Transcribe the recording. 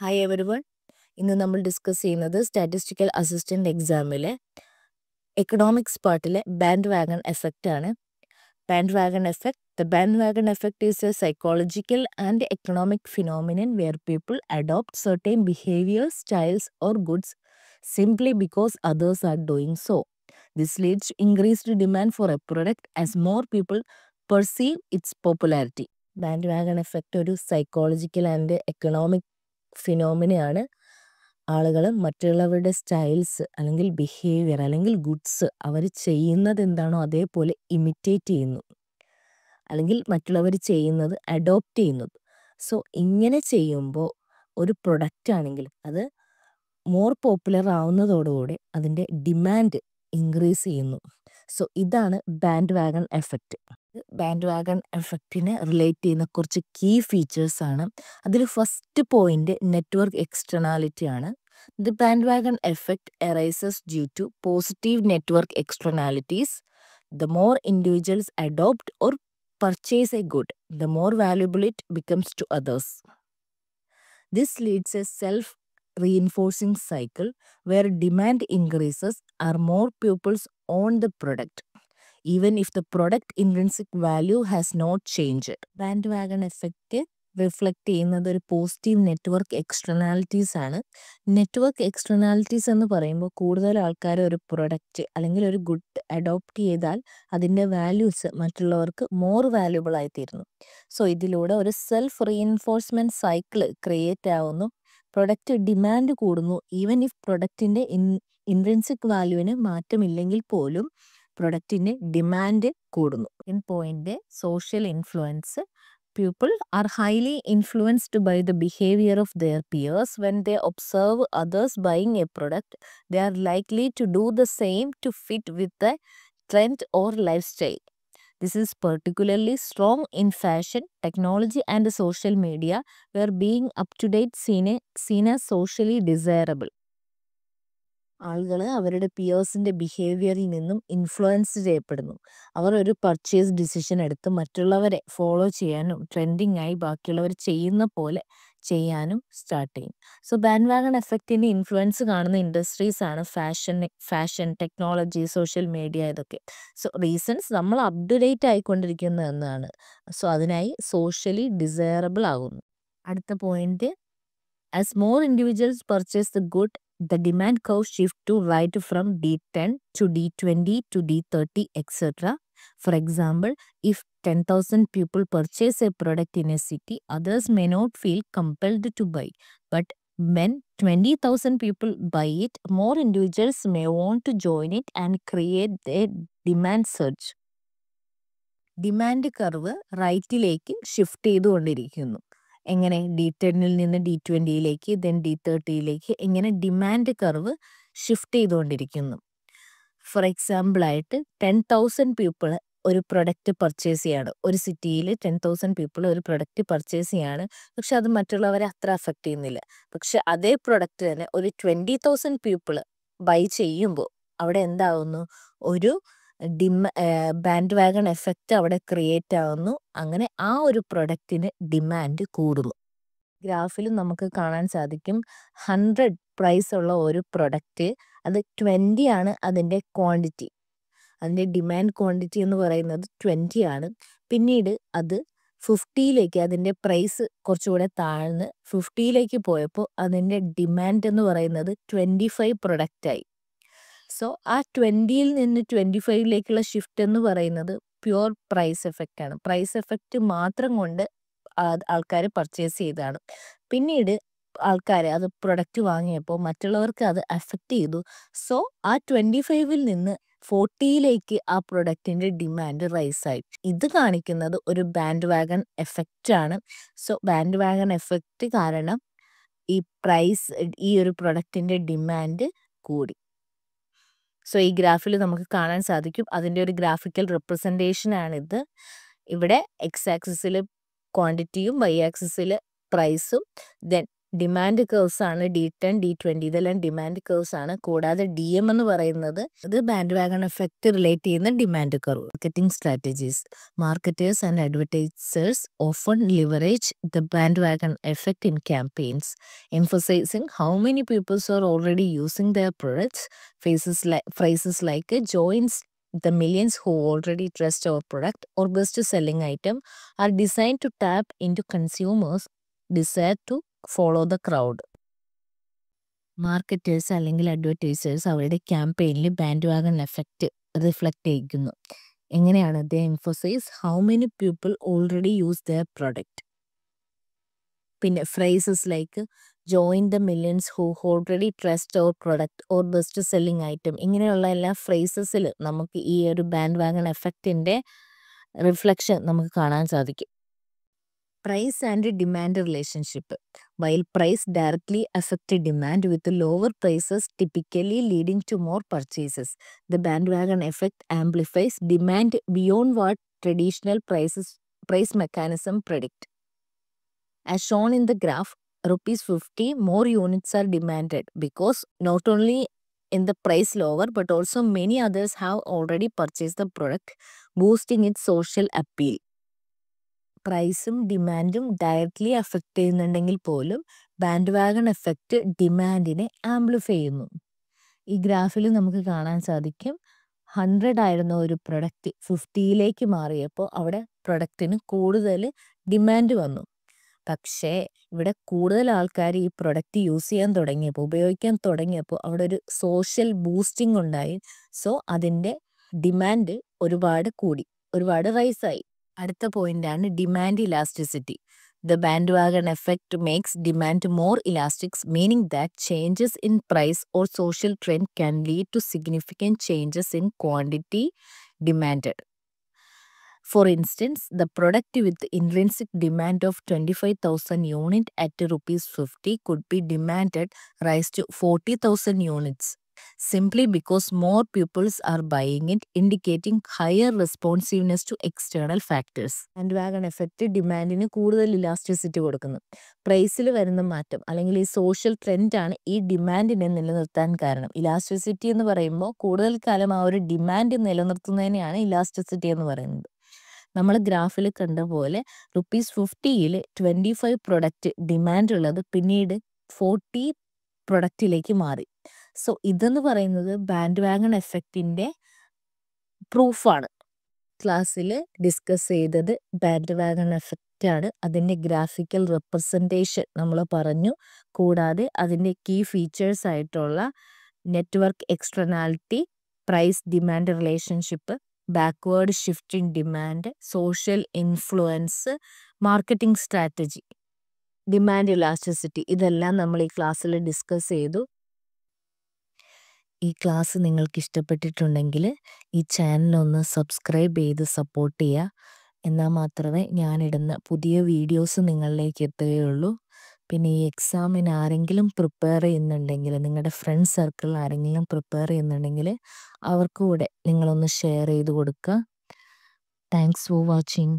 Hi everyone ഇന്ന് നമ്മൾ discuss ചെയ്യുന്നത് സ്റ്റാറ്റിസ്റ്റിക്കൽ അസിസ്റ്റന്റ് എക്സാമിലെ എക്കണോമിക്സ് പാർട്ടിലെ ബാൻഡ് വാഗൺ എഫക്റ്റ് ആണ്. Bandwagon effect the bandwagon effect is a psychological and economic phenomenon where people adopt certain behaviours styles or goods simply because others are doing so this leads increased demand for a product as more people perceive its popularity bandwagon effect ഒരു psychological and economic ഫിനോമിനയാണ് ആളുകൾ മറ്റുള്ളവരുടെ styles അല്ലെങ്കിൽ behaviour അല്ലെങ്കിൽ goods അവർ ചെയ്യുന്നത് എന്താണോ അതേപോലെ imitate ചെയ്യുന്നു. അല്ലെങ്കിൽ മറ്റുള്ളവർ ചെയ്യുന്നത് അഡോപ്റ്റ് ചെയ്യുന്നത്. സോ ഇങ്ങനെ ചെയ്യുമ്പോൾ ഒരു പ്രൊഡക്റ്റ് ആണെങ്കിൽ അത് മോർ പോപ്പുലർ ആവുന്നതോടുകൂടി അതിന്റെ ഡിമാൻഡ് ഇൻക്രീസ് ചെയ്യുന്നു. സോ ഇതാണ് band wagon effect bandwagon എഫക്റ്റിനെ റിലേറ്റ് ചെയ്യുന്ന കുറച്ച് കീ ഫീച്ചേഴ്സ് ആണ് അതിൽ ഫസ്റ്റ് പോയിന്റ് നെറ്റ്വർക്ക് എക്സ്റ്റേണാലിറ്റി ആണ് the bandwagon effect arises due to positive network externalities. The more individuals adopt or purchase a good the more valuable it becomes to others. This leads a self reinforcing cycle where demand increases are more pupils on the product even if the product intrinsic value has not changed. Bandwagon effect reflect ചെയ്യുന്നത് ഒരു positive network externalities ആണ്. Network externalities എന്ന് പറയുമ്പോൾ കൂടുതൽ ആൾക്കാർ ഒരു product അല്ലെങ്കിൽ ഒരു ഗുഡ് അഡോപ്റ്റ് ചെയ്താൽ അതിന്റെ വാല്യൂസ് മറ്റുള്ളവർക്ക് മോർ വാല്യുബിൾ ആയിത്തീരുന്നു. സോ ഇതിലൂടെ ഒരു സെൽഫ് റീഎൻഫോഴ്സ്മെന്റ് സൈക്കിൾ ക്രിയേറ്റ് ആവുന്നു. പ്രൊഡക്റ്റ് ഡിമാൻഡ് കൂടുന്നു ഈവൻ ഇഫ് പ്രൊഡക്റ്റിന്റെ ഇൻ ഇൻട്രൻസിക് വാല്യൂവിന് മാറ്റമില്ലെങ്കിൽ പോലും പ്രൊഡക്റ്റിന്റെ ഡിമാൻഡ് കൂടുന്നു in point social influence people are highly influenced by the behavior of their peers when they observe others buying a product they are likely to do the same to fit with the trend or lifestyle this is particularly strong in fashion technology and social media where being up to date seen, seen as socially desirable ആളുകൾ അവരുടെ പിയേഴ്സിന്റെ ബിഹേവിയറിൽ നിന്നും influence ചെയ്യപ്പെടുന്നു അവർ ഒരു purchase decision എടുത്ത് മറ്റുള്ളവരെ follow ചെയ്യാനും trending ആയി ബാക്കിയുള്ളവർ ചെയ്യുന്ന പോലെ ചെയ്യാനും സ്റ്റാർട്ട് ചെയ്യും. സോ ബാൻഡ് വാഗൺ എഫക്റ്റിന്റെ ഇൻഫ്ലുവൻസ് കാണുന്ന ഇൻഡസ്ട്രീസ് ആണ് fashion fashion technology social media ഇതൊക്കെ. സോ റീസൺസ് നമ്മൾ അപ്ഡേറ്റ് ആയിക്കൊണ്ടിരിക്കുന്ന എന്നാണ്. സോ അതിനായി സോഷ്യലി ഡിസയറബിൾ ആകുന്നു. അടുത്ത point. As more individuals purchase the good the demand curve shift to right from D10 to D20 to D30 etc. For example, if 10,000 people purchase a product in a city, others may not feel compelled to buy. But when 20,000 people buy it, more individuals may want to join it and create a demand surge. Demand curve റൈറ്റിലേക്ക് shift ചെയ്തുകൊണ്ടിരിക്കുന്നു എങ്ങനെ D ടെന്നിൽ നിന്ന് D ട്വന്റിയിലേക്ക് then D തേർട്ടിയിലേക്ക് എങ്ങനെ demand curve shift ചെയ്തുകൊണ്ടിരിക്കുന്നു four എക്സാമ്പിളായിട്ട് ടെൻ തൗസൻഡ് പീപ്പിൾ ഒരു പ്രൊഡക്റ്റ് പർച്ചേസ് ചെയ്യാണ്. ഒരു സിറ്റിയിൽ ടെൻ തൗസൻഡ് പീപ്പിൾ ഒരു പ്രൊഡക്റ്റ് പർച്ചേസ് ചെയ്യാണ്. പക്ഷെ അത് മറ്റുള്ളവരെ അത്ര അഫക്റ്റ് ചെയ്യുന്നില്ല. പക്ഷെ അതേ പ്രൊഡക്റ്റ് തന്നെ ഒരു ട്വന്റി തൗസൻഡ് പീപ്പിൾ ബൈ ചെയ്യുമ്പോൾ അവിടെ എന്താവുന്നു? ഒരു ഡിമ ബാൻഡ് വാഗൺ എഫക്റ്റ് അവിടെ ക്രിയേറ്റ് ആവുന്നു. അങ്ങനെ ആ ഒരു പ്രൊഡക്റ്റിന് ഡിമാൻഡ് കൂടുന്നു. ഗ്രാഫിൽ നമുക്ക് കാണാൻ സാധിക്കും. ഹൺഡ്രഡ് പ്രൈസ് ഉള്ള ഒരു പ്രൊഡക്റ്റ് അത് ട്വന്റി ആണ് അതിന്റെ ക്വാണ്ടിറ്റി അതിന്റെ ഡിമാൻഡ് ക്വാണ്ടിറ്റി എന്ന് പറയുന്നത് ട്വന്റി ആണ്. പിന്നീട് അത് ഫിഫ്റ്റിയിലേക്ക് അതിന്റെ പ്രൈസ് കുറച്ചുകൂടെ താഴ്ന്ന് ഫിഫ്റ്റിയിലേക്ക് പോയപ്പോൾ അതിന്റെ ഡിമാൻഡ് എന്ന് പറയുന്നത് ട്വന്റി ഫൈവ് പ്രൊഡക്റ്റായി സോ ആ ട്വന്റിയിൽ നിന്ന് ട്വന്റി ഫൈവിലേക്കുള്ള ഷിഫ്റ്റ് എന്ന് പറയുന്നത് പ്യുവർ പ്രൈസ് എഫക്റ്റ് ആണ്. പ്രൈസ് എഫക്റ്റ് മാത്രം കൊണ്ട് ആൾക്കാർ പർച്ചേസ് ചെയ്തതാണ്. പിന്നീട് ആൾക്കാർ അത് പ്രൊഡക്റ്റ് വാങ്ങിയപ്പോൾ മറ്റുള്ളവർക്ക് അത് അഫക്റ്റ് ചെയ്തു. സോ ആ ട്വന്റി ഫൈവിൽ നിന്ന് ഫോർട്ടിയിലേക്ക് ആ പ്രൊഡക്റ്റിന്റെ ഡിമാൻഡ് റൈസ് ആയി ഇത് കാണിക്കുന്നത് ഒരു ബാൻഡ് വാഗൺ എഫക്റ്റ് ആണ് സോ ബാൻഡ് വാഗൺ എഫക്റ്റ് കാരണം ഈ പ്രൈസ് ഈ ഒരു പ്രൊഡക്റ്റിന്റെ ഡിമാൻഡ് കൂടി. സോ ഈ ഗ്രാഫിൽ നമുക്ക് കാണാൻ സാധിക്കും. അതിന്റെ ഒരു ഗ്രാഫിക്കൽ റെപ്രസെന്റേഷൻ ആണിത് ഇവിടെ എക്സ് ആക്സിസിൽ ക്വാണ്ടിറ്റിയും വൈ ആക്സിസിൽ പ്രൈസും. Then ഡിമാൻഡ് കേർവ്സ് ആണ് ഡി ടെൻ ഡി ട്വൻറ്റി ഇതെല്ലാം ഡിമാൻഡ് കേർവ്സ് ആണ് കൂടാതെ ഡി എം എന്ന് പറയുന്നത് ഇത് ബാൻഡ് വാഗൺ എഫക്റ്റ് റിലേറ്റ് ചെയ്യുന്ന demand curve marketing strategies marketers and advertisers often leverage the bandwagon effect in campaigns emphasizing how many people are already using their products phrases like phrases like uh, joins the millions who already trust our product or best selling item are designed to tap into consumers desire to follow the crowd marketers അല്ലെങ്കിൽ advertisers അവരുടെ ക്യാമ്പയിനിൽ band wagon effect reflect ചെയ്യിക്കുന്നു. എങ്ങനെയാണ് the emphasise how many people already use the product പിന്നെ phrases like join the millions who already trust our product or best selling item ഇങ്ങനെയുള്ള എല്ലാ ഫ്രേസസിൽ നമുക്ക് ഈ ഒരു ബാൻഡ് വാഗൺ എഫക്റ്റിന്റെ റിഫ്ലക്ഷൻ നമുക്ക് കാണാൻ സാധിക്കും. Price and demand relationship. While price directly affects demand with lower prices typically leading to more purchases, the bandwagon effect amplifies demand beyond what traditional prices, price mechanism predict. As shown in the graph, rupees 50 more units are demanded because not only in the price lower but also many others have already purchased the product boosting its social appeal പ്രൈസും ഡിമാൻഡും directly affect ചെയ്യുന്നുണ്ടെങ്കിൽ പോലും band wagon effect ഡിമാൻഡിനെ amplify ചെയ്യുന്നു. ഈ ഗ്രാഫിൽ നമുക്ക് കാണാൻ സാധിക്കും ഹൺഡ്രഡ് ആയിരുന്ന ഒരു പ്രൊഡക്റ്റ് ഫിഫ്റ്റിയിലേക്ക് മാറിയപ്പോൾ അവിടെ പ്രൊഡക്റ്റിന് കൂടുതൽ ഡിമാൻഡ് വന്നു. പക്ഷേ ഇവിടെ കൂടുതൽ ആൾക്കാർ ഈ പ്രൊഡക്റ്റ് യൂസ് ചെയ്യാൻ തുടങ്ങിയപ്പോൾ ഉപയോഗിക്കാൻ തുടങ്ങിയപ്പോൾ അവിടെ ഒരു സോഷ്യൽ ബൂസ്റ്റിംഗ് ഉണ്ടായി. സോ അതിന്റെ ഡിമാൻഡ് ഒരുപാട് കൂടി ഒരുപാട് റൈസായി. അടുത്ത പോയിന്റാണ് demand elasticity the bandwagon effect makes demand more elastics meaning that changes in price or social trend can lead to significant changes in quantity demanded For instance, the product with intrinsic demand of 25,000 at at rupees 50 could be demanded rise to 40,000 units. Simply because more pupils are buying it, indicating higher responsiveness to external factors. And wagon effect ഡിമാൻഡിന് കൂടുതൽ elasticity കൊടുക്കുന്നു. പ്രൈസിൽ വരുന്ന മാറ്റം അല്ലെങ്കിൽ ഈ social ട്രെൻഡാണ് ഈ ഡിമാൻഡിനെ നിലനിർത്താൻ കാരണം. ഇലാസ്റ്റിസിറ്റി എന്ന് പറയുമ്പോൾ കൂടുതൽ കാലം ആ ഒരു ഡിമാൻഡ് നിലനിർത്തുന്നതിനെയാണ് ഇലാസ്റ്റിസിറ്റി എന്ന് പറയുന്നത്. നമ്മൾ ഗ്രാഫിൽ കണ്ട പോലെ റുപ്പീസ് ഫിഫ്റ്റിയിൽ ട്വന്റി ഫൈവ് പ്രൊഡക്റ്റ് ഡിമാൻഡ് ഉള്ളത് പിന്നീട് ഫോർട്ടി പ്രൊഡക്റ്റിലേക്ക് മാറി. സോ ഇതെന്ന് പറയുന്നത് ബാൻഡ് വാഗൺ എഫക്റ്റിന്റെ പ്രൂഫാണ്. ക്ലാസ്സിൽ ഡിസ്കസ് ചെയ്തത് ബാൻഡ് വാഗൺ എഫക്റ്റ് ആണ് അതിന്റെ ഗ്രാഫിക്കൽ റെപ്രസെന്റേഷൻ നമ്മൾ പറഞ്ഞു. കൂടാതെ അതിന്റെ കീ ഫീച്ചേഴ്സ് ആയിട്ടുള്ള network externality price demand relationship backward shifting demand social influence marketing strategy demand elasticity ഇതെല്ലാം നമ്മൾ ഈ ക്ലാസ്സിൽ ഡിസ്കസ് ചെയ്തു. ഈ ക്ലാസ് നിങ്ങൾക്ക് ഇഷ്ടപ്പെട്ടിട്ടുണ്ടെങ്കിൽ ഈ ചാനൽ ഒന്ന് സബ്സ്ക്രൈബ് ചെയ്ത് സപ്പോർട്ട് ചെയ്യുക. എന്നാൽ മാത്രമേ ഞാനിടുന്ന പുതിയ വീഡിയോസ് നിങ്ങളിലേക്ക് എത്തുകയുള്ളൂ. പിന്നെ ഈ എക്സാമിന് ആരെങ്കിലും പ്രിപ്പയർ ചെയ്യുന്നുണ്ടെങ്കിൽ നിങ്ങളുടെ ഫ്രണ്ട് സർക്കിൾ ആരെങ്കിലും പ്രിപ്പയർ ചെയ്യുന്നുണ്ടെങ്കിൽ അവർക്ക് കൂടെ നിങ്ങളൊന്ന് ഷെയർ ചെയ്ത് കൊടുക്കുക. Thanks for watching